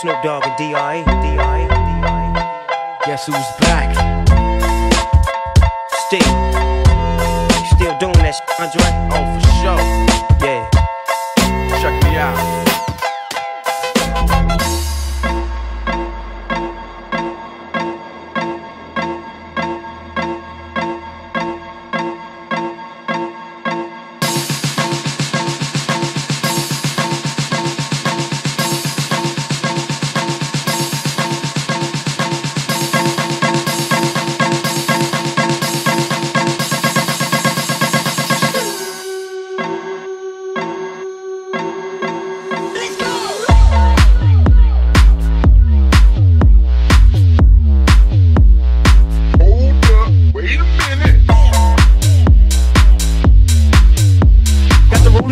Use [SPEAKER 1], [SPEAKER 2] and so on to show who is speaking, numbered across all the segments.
[SPEAKER 1] Snoop Dogg and D.I. D.I.
[SPEAKER 2] Guess who's back?
[SPEAKER 1] Still. Still doing that shit, Andre?
[SPEAKER 2] Oh, for sure.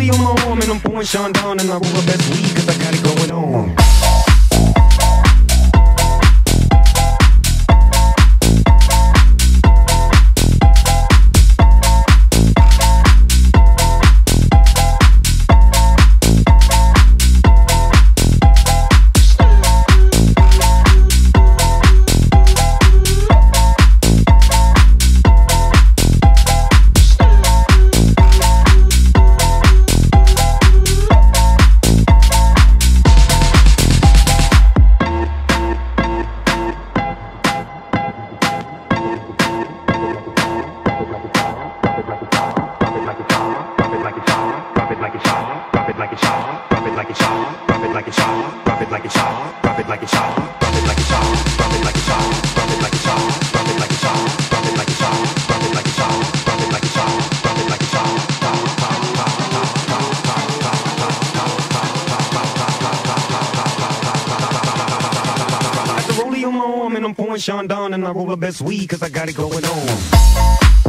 [SPEAKER 1] Rollie on my arm and I'm pouring Chandon and I roll the best weed cause I got it going on. Got the rollie on my arm and I'm pouring Chandon and I roll the best weed cause I got it going on.